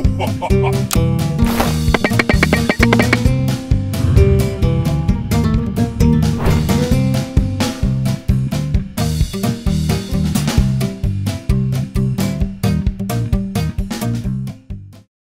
Ho, ho, ho.